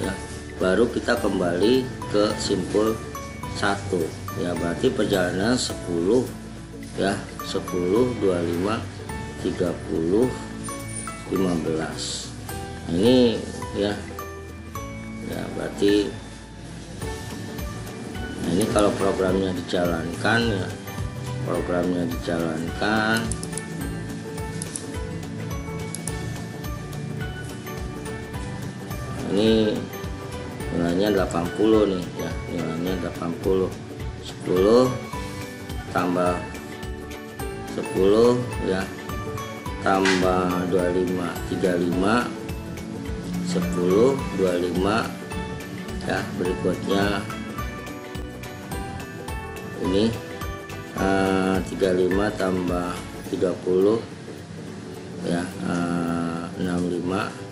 Speaker 1: ya baru kita kembali ke simpul 1 ya berarti perjalanan 10 ya 10 25 30 15 ini ya ya berarti nah ini kalau programnya dijalankan ya programnya dijalankan. Ini nilainya 80 nih ya. Nilainya 80 10 tambah 10 ya. Tambah 25 35 10 25 ya. Berikutnya ini uh, 35 tambah 30 ya. Uh, 65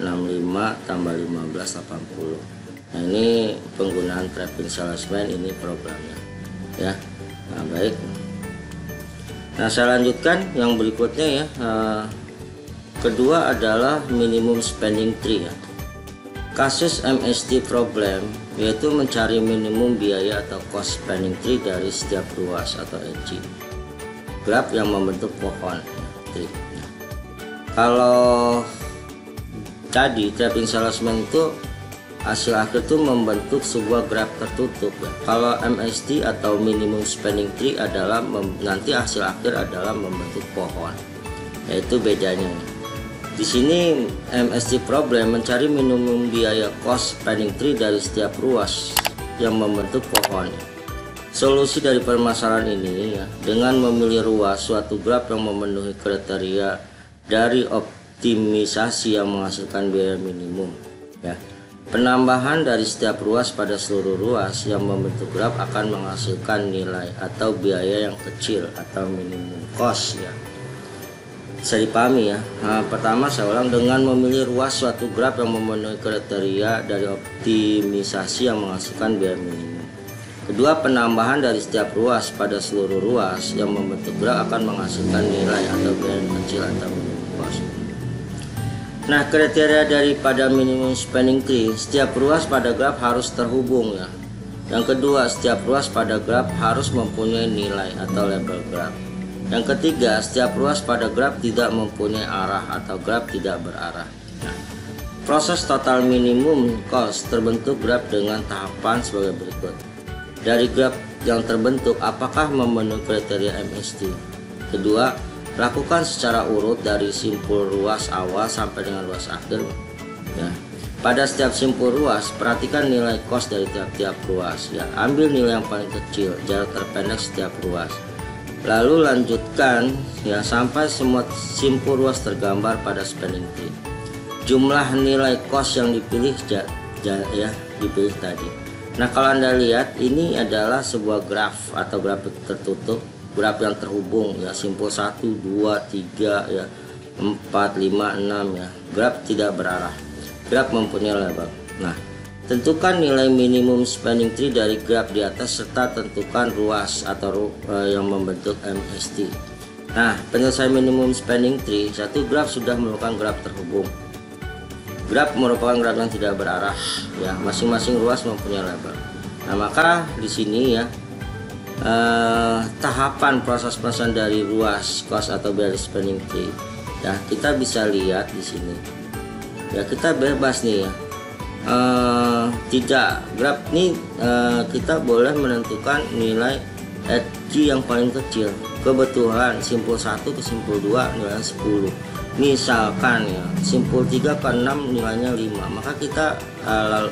Speaker 1: 65 tambah 15 80 nah ini penggunaan trapping salesman ini programnya ya. Nah baik. Nah saya lanjutkan yang berikutnya ya. Uh, kedua adalah minimum spending tree ya. Kasus MST problem yaitu mencari minimum biaya atau cost spending tree dari setiap ruas atau edge. Graf yang membentuk pohon. Kalau tadi trapping salesman itu hasil akhir itu membentuk sebuah graf tertutup ya. Kalau MST atau minimum spending tree adalah nanti hasil akhir adalah membentuk pohon. Yaitu bedanya. Di sini MST problem mencari minimum biaya cost spanning tree dari setiap ruas yang membentuk pohon. Solusi dari permasalahan ini ya, dengan memilih ruas suatu graf yang memenuhi kriteria dari optimisasi yang menghasilkan biaya minimum ya. Penambahan dari setiap ruas pada seluruh ruas yang membentuk graf akan menghasilkan nilai atau biaya yang kecil atau minimum cost ya. Bisa dipahami ya. Nah, pertama saya ulang dengan memilih ruas suatu graf yang memenuhi kriteria dari optimisasi yang menghasilkan biaya minimum. Kedua penambahan dari setiap ruas pada seluruh ruas yang membentuk graf akan menghasilkan nilai atau biaya kecil atau minimum cost nah kriteria daripada minimum spending tree setiap ruas pada graf harus terhubung ya yang kedua setiap ruas pada graf harus mempunyai nilai atau label graf yang ketiga, setiap ruas pada graf tidak mempunyai arah atau graf tidak berarah. Nah, proses total minimum cost terbentuk graf dengan tahapan sebagai berikut. Dari graf yang terbentuk, apakah memenuhi kriteria MST? Kedua, lakukan secara urut dari simpul ruas awal sampai dengan ruas akhir. Ya. Pada setiap simpul ruas, perhatikan nilai cost dari tiap-tiap ruas. Ya, ambil nilai yang paling kecil, jarak terpendek setiap ruas Lalu lanjutkan ya sampai semua simpul ruas tergambar pada spending tree. Jumlah nilai cost yang dipilih ja, ja, ya dipilih tadi. Nah kalau anda lihat ini adalah sebuah graf atau grafik tertutup, graf yang terhubung ya simpul 1, 2, 3 ya 4, 5, 6 ya. Graf tidak berarah. Graf mempunyai lebar. Nah Tentukan nilai minimum spending tree dari graf di atas serta tentukan ruas atau uh, yang membentuk MST. Nah, penyelesaian minimum spending tree satu graf sudah merupakan graf terhubung. Graf merupakan graf yang tidak berarah, ya masing-masing ruas mempunyai label. Nah, maka di sini ya uh, tahapan proses pemesanan dari ruas cost atau biaya spending tree. Ya, kita bisa lihat di sini. Ya, kita bebas nih ya. Uh, tidak graf ini uh, kita boleh menentukan nilai HG yang paling kecil. Kebetulan simpul 1 ke simpul 2 nilainya 10 misalkan ya simpul 3 ke 6 nilainya 5 maka kita uh,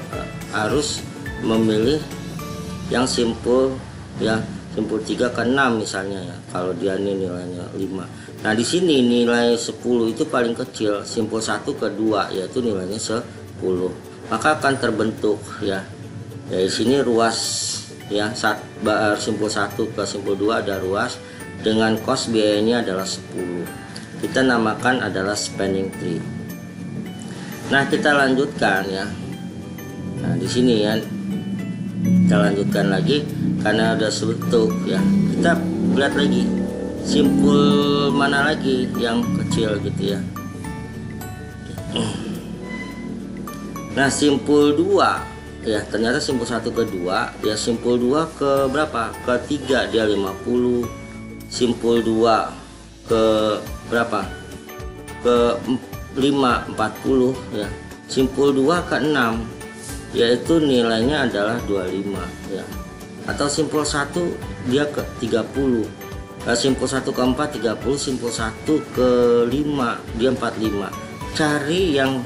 Speaker 1: harus memilih yang simpul ya simpul 3 ke 6 misalnya ya kalau dia ini nilainya 5 nah di sini nilai 10 itu paling kecil simpul 1 ke 2 yaitu nilainya 10 maka akan terbentuk ya. Dari sini ruas ya saat simpul 1 ke simpul 2 ada ruas dengan kos biayanya adalah 10 kita namakan adalah spending tree. Nah kita lanjutkan ya. Nah di sini ya. Kita lanjutkan lagi karena udah sebentuk ya. Kita lihat lagi simpul mana lagi yang kecil gitu ya. Nah simpul 2 ya. Ternyata simpul 1 ke 2 ya simpul 2 ke berapa? Ke 3 dia 50 simpul 2 ke berapa? Ke 5 40 ya. Simpul 2 ke 6 yaitu nilainya adalah 25 ya atau simpul 1 dia ke 30 nah, simpul 1 ke 4 30 simpul 1 ke 5 dia 45 cari yang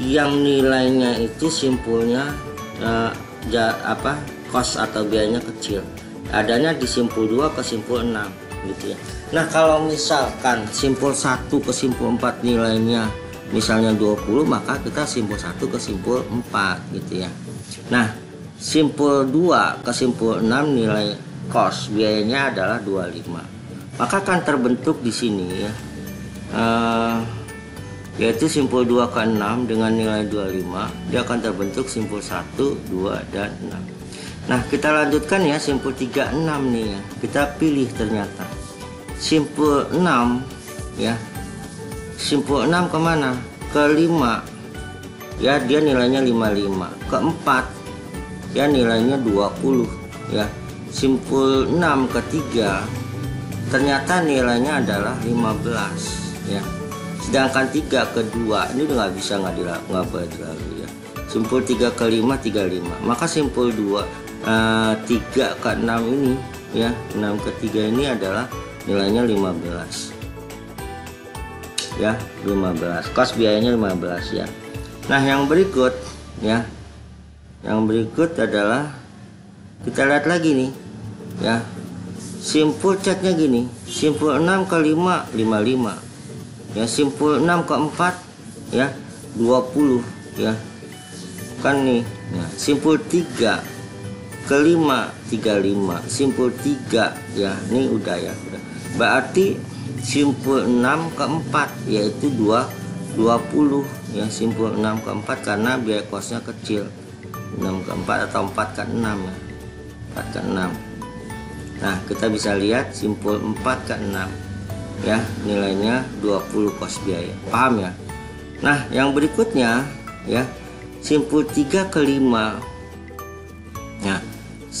Speaker 1: yang nilainya itu simpulnya eh, ja, apa kos atau biayanya kecil. Adanya di simpul 2 ke simpul 6 gitu ya. Nah kalau misalkan simpul 1 ke simpul 4 nilainya misalnya 20 maka kita simpul 1 ke simpul 4 gitu ya. Nah simpul 2 ke simpul 6 nilai kos biayanya adalah 25 maka akan terbentuk di sini ya uh, yaitu simpul 2 ke 6 dengan nilai 25 dia akan terbentuk simpul 1 2 dan 6 nah kita lanjutkan ya simpul 36 nih ya. Kita pilih ternyata. Simpul 6 ya. Simpul 6 ke mana ke 5 ya dia nilainya 55 ke 4 ya nilainya 20 ya simpul 6 ketiga ternyata nilainya adalah 15 ya sedangkan 3 kedua ini udah nggak bisa nggak nggak lalu ya. Simpul 3 ke 5 35 maka simpul 2 uh, 3 ke 6 ini ya 6 ke 3 ini adalah nilainya 15 ya 15 kos biayanya 15 ya. Nah yang berikut ya yang berikut adalah kita lihat lagi nih ya. Simpul catnya gini simpul 6 ke 5 55 ya simpul 6 ke 4 ya 20 ya. Kan nih ya, simpul 3 ke 5 35 simpul 3 ya ini udah ya udah. berarti simpul 6 ke 4 yaitu 2 20 ya simpul 6 ke 4 karena biaya kosnya kecil 6 ke 4 atau 4 ke 6 ya 4 ke 6 nah kita bisa lihat simpul 4 ke 6 ya nilainya 20 kos biaya. Paham ya? Nah yang berikutnya ya simpul 3 ke 5 nah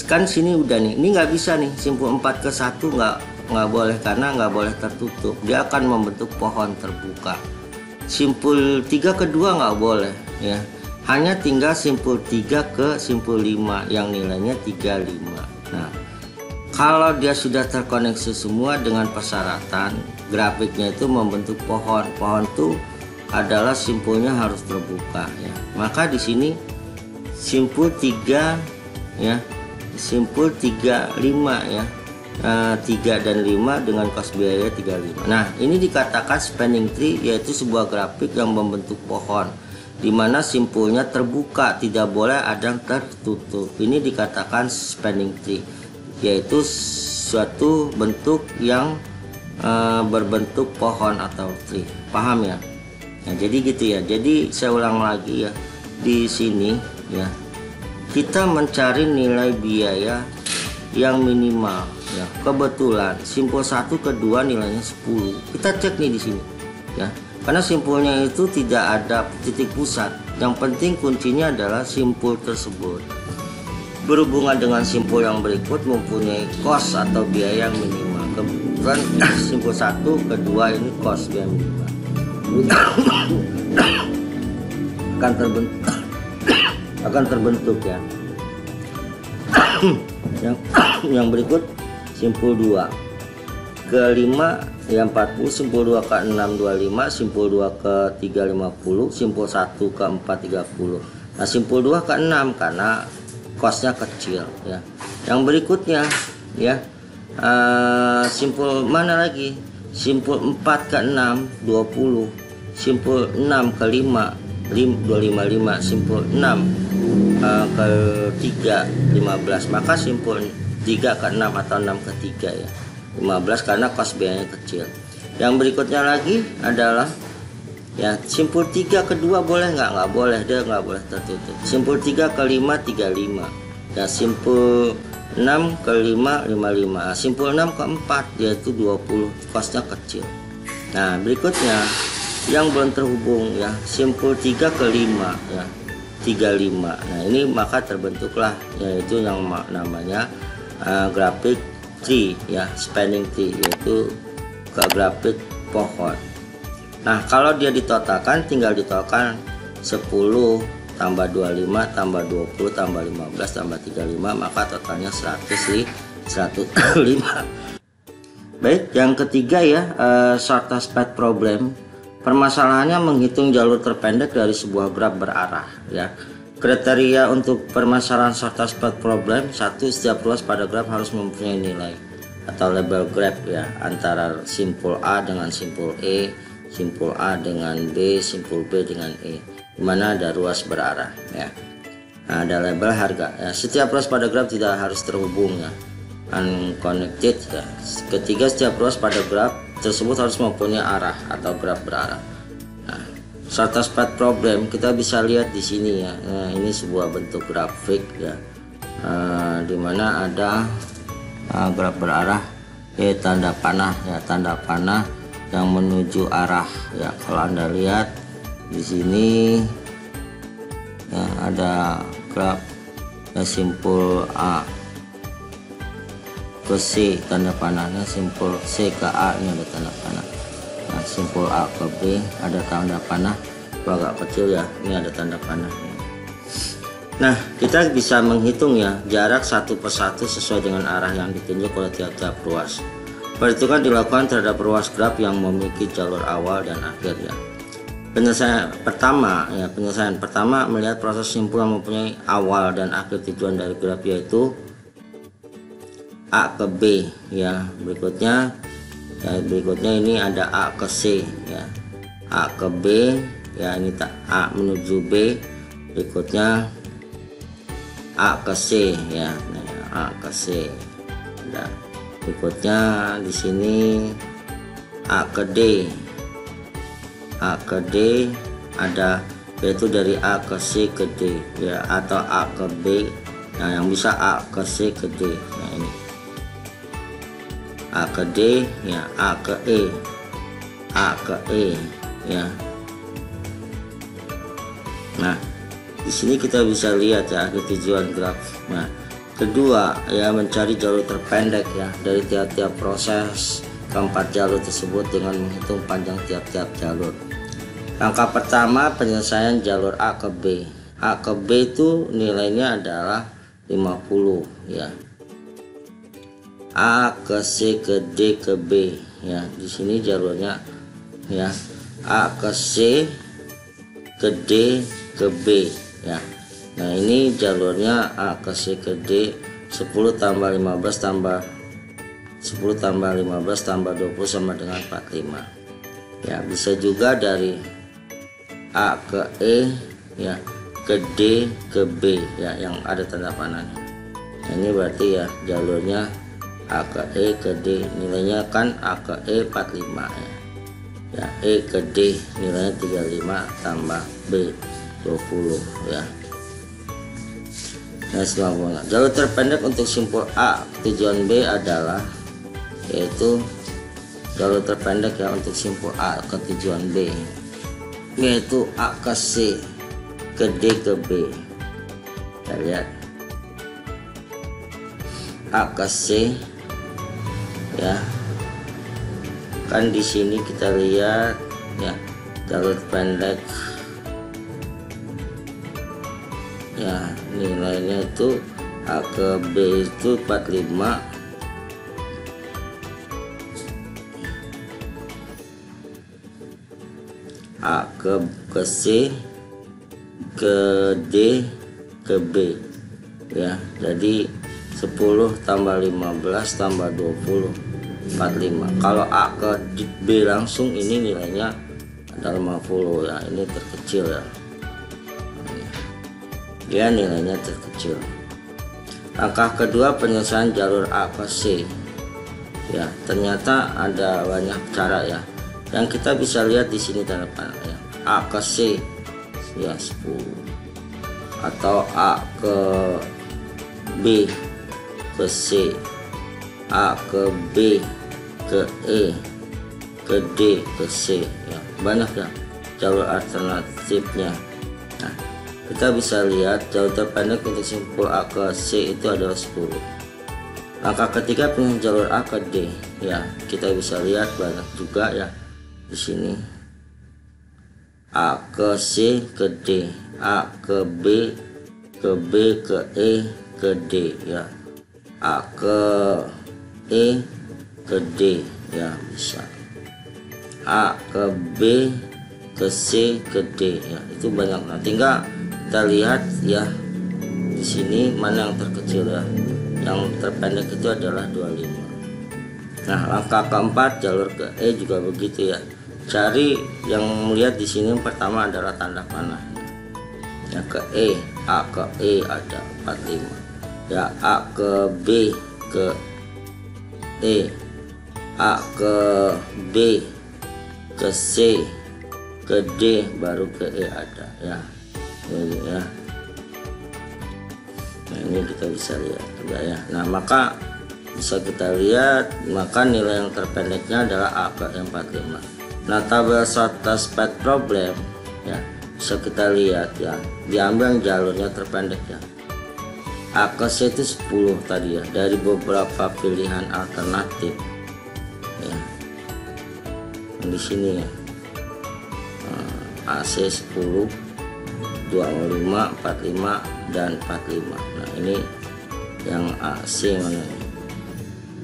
Speaker 1: kan sini udah nih. Ini nggak bisa nih. Simpul 4 ke 1 nggak nggak boleh karena nggak boleh tertutup. Dia akan membentuk pohon terbuka. Simpul 3 ke 2 nggak boleh ya hanya tinggal simpul 3 ke simpul 5 yang nilainya 35 nah kalau dia sudah terkoneksi semua dengan persyaratan grafiknya itu membentuk pohon. Pohon itu adalah simpulnya harus terbuka ya. Maka di sini simpul 3 ya simpul 35 ya. Uh, eh, 3 dan 5 dengan kos biaya 35 nah ini dikatakan spending tree yaitu sebuah grafik yang membentuk pohon di mana simpulnya terbuka tidak boleh ada yang tertutup. Ini dikatakan spending tree yaitu suatu bentuk yang uh, berbentuk pohon atau tree. Paham ya? Nah, jadi gitu ya. Jadi saya ulang lagi ya. Di sini ya kita mencari nilai biaya yang minimal ya. Kebetulan simpul satu kedua nilainya 10 kita cek nih di sini ya karena simpulnya itu tidak ada titik pusat. Yang penting kuncinya adalah simpul tersebut. Berhubungan dengan simpul yang berikut mempunyai kos atau biaya yang minimal. Kebetulan simpul satu kedua ini kos biaya minimal. Akan terbentuk akan terbentuk ya. Yang yang berikut simpul 2 ke 5 yang 40 simpul 2 ke 6 25 simpul 2 ke 3 50 simpul 1 ke 4 30 Nah simpul 2 ke 6 karena kosnya kecil ya. Yang berikutnya ya uh, simpul mana lagi? Simpul 4 ke 6 20. Simpul 6 ke 5 255 simpul 6 uh, ke 3 15 maka simpul 3 ke 6 atau 6 ke 3 ya 15 karena kos biayanya kecil. Yang berikutnya lagi adalah ya simpul tiga kedua boleh nggak? Nggak boleh dia nggak boleh tertutup. Simpul tiga ke lima tiga lima. Ya simpul 6 ke 5 55 simpul 6 ke 4 yaitu 20 kosnya kecil. Nah berikutnya yang belum terhubung ya simpul 3 ke 5 ya 35 nah ini maka terbentuklah yaitu yang namanya uh, grafik tree ya spanning tree yaitu ke grafik pohon. Nah kalau dia ditotalkan tinggal ditotalkan 10 tambah 25 tambah 20 tambah 15 tambah 35 maka totalnya 100 105 Baik yang ketiga ya uh, shortest path problem. Permasalahannya menghitung jalur terpendek dari sebuah graf berarah ya kriteria untuk permasalahan shortest path problem satu setiap ruas pada graf harus mempunyai nilai atau label graf ya antara simpul A dengan simpul E simpul A dengan B, simpul B dengan E, di mana ada ruas berarah ya. Nah, ada label harga ya. Setiap ruas pada graf tidak harus terhubung ya. Unconnected ya. Ketiga setiap ruas pada graf tersebut harus mempunyai arah atau graf berarah. Shortest path problem kita bisa lihat di sini ya. Nah, ini sebuah bentuk grafik ya. Uh, di mana ada uh, graf berarah eh tanda panah ya tanda panah yang menuju arah ya kalau anda lihat di sini ya, ada graf ya, simpul A ke C tanda panahnya simpul C ke A ini ada tanda panah simpul A ke B ada tanda panah agak kecil ya ini ada tanda panah Nah, kita bisa menghitung ya jarak satu persatu sesuai dengan arah yang ditunjuk oleh tiap-tiap ruas. Perhitungan dilakukan terhadap ruas graf yang memiliki jalur awal dan akhir ya. Penyelesaian pertama ya penyelesaian pertama melihat proses simpul yang mempunyai awal dan akhir tujuan dari graf yaitu A ke B ya. Berikutnya ya berikutnya ini ada A ke C ya. A ke B ya ini tak A menuju B. Berikutnya A ke C ya. Nah, A ke C. Nah, berikutnya di sini A ke D A ke D ada yaitu dari A ke C ke D ya atau A ke B nah yang bisa A ke C ke D nah ini A ke D ya A ke E A ke E ya nah di sini kita bisa lihat ya tujuan graf nah Kedua, ya mencari jalur terpendek ya dari tiap-tiap proses keempat jalur tersebut dengan menghitung panjang tiap-tiap jalur. Langkah pertama penyelesaian jalur A ke B. A ke B itu nilainya adalah 50 ya. A ke C ke D ke B ya. Di sini jalurnya ya. A ke C ke D ke B ya Nah ini jalurnya A ke C ke D 10 tambah 15 tambah 10 tambah 15 tambah 20 sama dengan 45 ya bisa juga dari A ke E ya ke D ke B ya yang ada tanda panah nah, ini berarti ya jalurnya A ke E ke D nilainya kan A ke E 45 ya. Ya E ke D nilainya 35 tambah B 20 ya. Nah, selanjutnya jalur terpendek untuk simpul A. Tujuan B adalah yaitu jalur terpendek ya untuk simpul A ke tujuan B. Yaitu A ke C ke D ke B. Kita lihat. A ke C ya. Kan di sini kita lihat ya jalur pendek. Ya nilainya itu A ke B itu 45 A ke, ke C ke D ke B. Ya jadi 10 tambah 15 tambah 20 45 kalau A ke B langsung ini nilainya ada 50 ya. Ini terkecil ya. Ya nilainya terkecil. Langkah kedua penyelesaian jalur A ke C. Ya ternyata ada banyak cara ya. Yang kita bisa lihat di sini tanda ya. A ke C. Ya 10 atau A ke B ke C A ke B ke E. Ke D ke C ya banyak ya jalur alternatifnya. Nah kita bisa lihat jalur terpendek untuk simpul A ke C itu adalah 10 langkah ketiga pilih jalur A ke D. Ya kita bisa lihat banyak juga ya di sini. A ke C ke D. A ke B ke B ke E ke D ya A ke E ke D. Ya bisa. A ke B ke C ke D. Ya itu banyak. Nah tinggal kita lihat ya di sini mana yang terkecil ya. Yang terpendek itu adalah 25 nah langkah keempat jalur ke E juga begitu ya. Cari yang melihat di sini pertama adalah tanda panah ya ke E A ke E ada 45 ya A ke B ke E. A ke B ke C ke D baru ke E ada ya. Ini ya. Nah ini kita bisa lihat ya. Nah maka bisa kita lihat maka nilai yang terpendeknya adalah A ke 45 Nah tabel SATA speed problem ya bisa kita lihat ya. Diambil jalurnya terpendek ya AKC itu 10 tadi ya dari beberapa pilihan alternatif. Ya. Di sini ya. AC 10 25 45 dan 45 nah ini yang AC mana?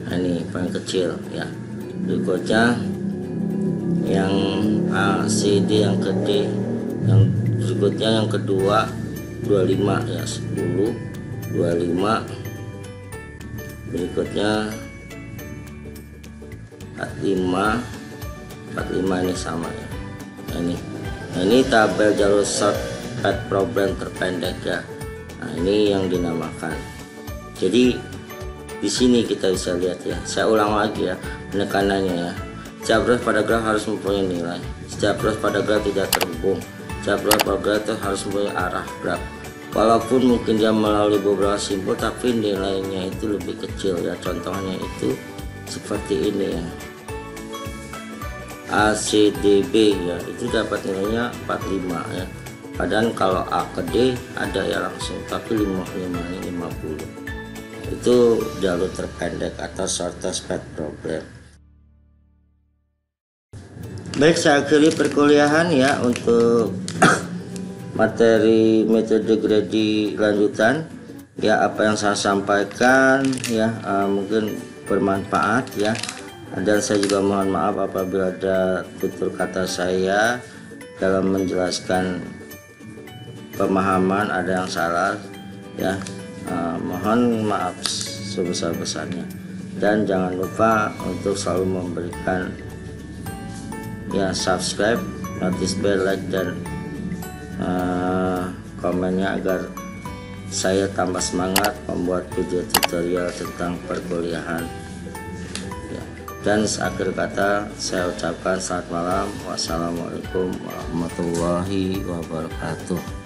Speaker 1: Nah ini paling kecil ya. Berikutnya yang A, C, D yang ke D yang berikutnya yang kedua 25 ya 10 25 berikutnya 45 45 ini sama ya. Nah, ini. Nah, ini tabel jalur shortcut problem terpendek ya. Nah ini yang dinamakan. Jadi di sini kita bisa lihat ya. Saya ulang lagi ya penekanannya ya. Setiap ruas pada graf harus mempunyai nilai. Setiap ruas pada graf tidak terhubung. Setiap ruas pada graf harus mempunyai arah graf. Walaupun mungkin dia melalui beberapa simpul, tapi nilainya itu lebih kecil ya. Contohnya itu seperti ini ya. ACDB ya. Itu dapat nilainya 45 ya. Padahal kalau A ke D ada ya langsung. Tapi 55 ini 50 itu jalur terpendek atau shortest path problem. Baik, saya akhiri perkuliahan ya untuk materi metode gradi lanjutan. Ya, apa yang saya sampaikan ya uh, mungkin bermanfaat ya. Dan saya juga mohon maaf apabila ada tutur kata saya dalam menjelaskan pemahaman ada yang salah ya. Uh, mohon maaf sebesar-besarnya. Dan jangan lupa untuk selalu memberikan ya subscribe notice bell like dan uh, komennya agar saya tambah semangat membuat video tutorial tentang perkuliahan. Ya. dan akhir kata saya ucapkan selamat malam. Wassalamualaikum warahmatullahi wabarakatuh